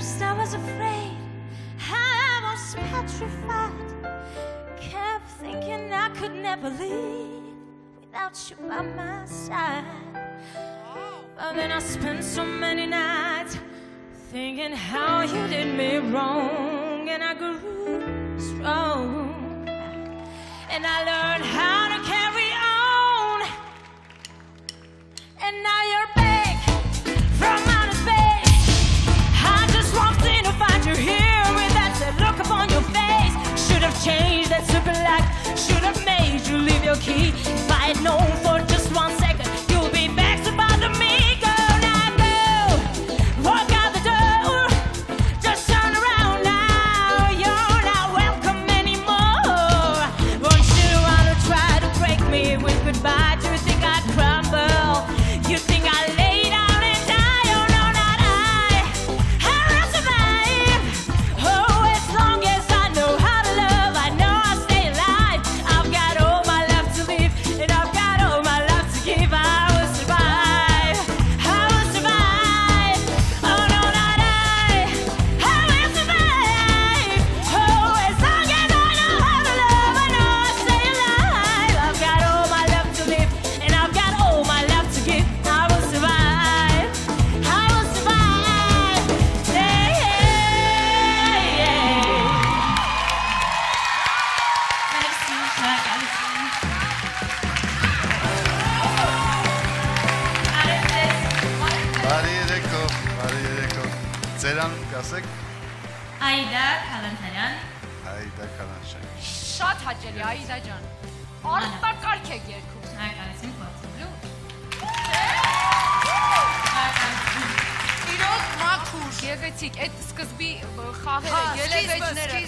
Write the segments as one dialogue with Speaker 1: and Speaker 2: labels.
Speaker 1: was afraid, I was petrified. Kept thinking I could never leave without you by my side. But then I spent so many nights thinking how you did me wrong, and I grew strong. And I learned how
Speaker 2: Բարի երեկո, բարի երեկո։ Ձերան կասեք,
Speaker 1: Այդա Քալանթարյան
Speaker 2: հայդա կանաշեն։
Speaker 3: Շատ հաճելի Աիդա ջան։ Արտակարգ եք Գեղեցիկ, այդ սկզբի խաղերը, ելևէջները։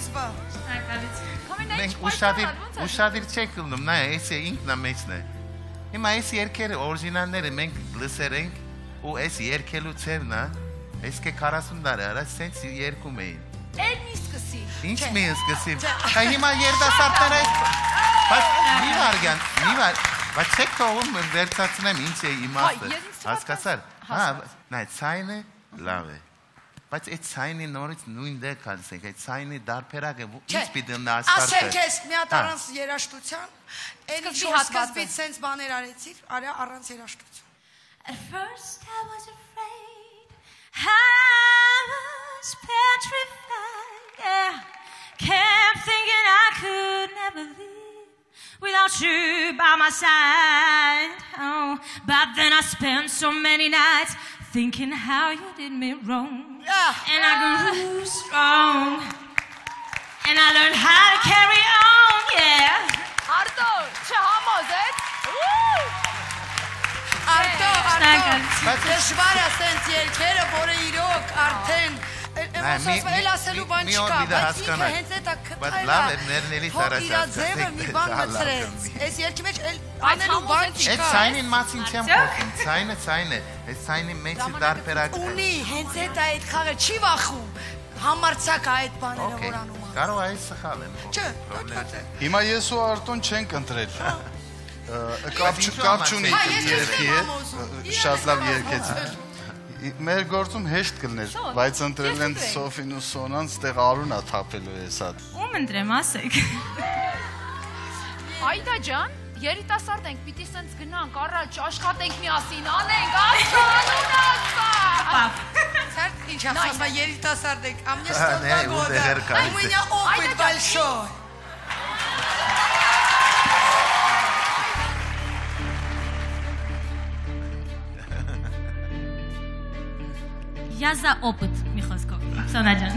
Speaker 1: Շնորհակալություն։
Speaker 2: Մենք ուշադիր ուշադիր չենք ունում, նայ, էս է ինքնա մեջն է։ Հիմա այս երկերը օրիգինալները մենք լսեր ենք ու այս երկելու ցերնա, այս կե 40 տարի արա սենց երկում էին։
Speaker 3: Էլ մի սկսի։
Speaker 2: Ինչ մի սկսի։ Հա հիմա երդասարտները այս բայց մի վարգան, մի վար, բայց չեք թողում վերցածնեմ ինչ է իմաստը։
Speaker 3: ինձ
Speaker 2: Հասկացար։ Հա, նայ, ցայնը լավ է։ Բայց այդ ցայնի նորից նույն դեպք ասենք, այդ ցայնի դարբերակը ինչ պիտի նա
Speaker 4: Ասենք
Speaker 2: աստարտը։
Speaker 4: ես մի հատ
Speaker 2: Հա։
Speaker 4: առանց երաշտության, այն ինչ սկզբից sense բաներ արեցիր, արա առանց երաշտություն։
Speaker 1: At first I was afraid. I was petrified. Yeah. Kept thinking I could never live without you by my side. Oh, but then I spent so many nights thinking how you did me wrong.
Speaker 4: Yeah.
Speaker 1: And I grew strong. And I learned how to carry on, yeah.
Speaker 4: Arto, çehamos, eh? Arto, Arto. Dezhvarea sunt
Speaker 2: el Մի-
Speaker 4: Ոնց էլ ասելու բան չկա, բայց ինքը հենց այդ
Speaker 2: Բայց
Speaker 4: քթայլա։
Speaker 2: լավ է, ներնելիս առաջ
Speaker 4: Իր ձևը մի բան մցրեց։ Այս երկի մեջ էլ
Speaker 3: Բայց
Speaker 4: անելու բան
Speaker 3: համոզեցի,
Speaker 2: Այդ
Speaker 4: չկա։
Speaker 2: ցայնին մասին չեմ խոսում, ցայնը ցայն է։ Այդ ցայնի մեջի դարբերակ։
Speaker 4: Ունի, հենց այդ այդ խաղը չի վախում։ Համարցակ է այդ բաները որ անում
Speaker 2: Կարող է այս սխալ եմ։
Speaker 4: Չէ,
Speaker 2: պրոբլեմ չէ։
Speaker 5: Հիմա ես ու Արտոն չենք ընտրել։ Կապ չունի
Speaker 4: Հա,
Speaker 5: երկի հետ։ Շատ լավ երկեց Մեր գործում հեշտ կլներ, բայց ընտրել են
Speaker 3: ընտրեի։
Speaker 5: Սոֆին ու Սոնան, ստեղ Արունա թափելու է սա։
Speaker 1: Ում ընտրեմ, ասեք։
Speaker 3: Այդա ջան, երիտասարդ ենք, պիտի սենց գնանք առաջ, աշխատենք միասին, անենք, աշանունացա։
Speaker 1: Պապ։
Speaker 4: Царь ինչ ասա, երիտասարդ եք, а мне
Speaker 2: Ա,
Speaker 4: столько
Speaker 2: не,
Speaker 4: года.
Speaker 2: УДР
Speaker 4: У
Speaker 2: кажется.
Speaker 4: меня опыт
Speaker 3: Айда,
Speaker 4: большой.
Speaker 1: و опыт Михалского. Все, Надя.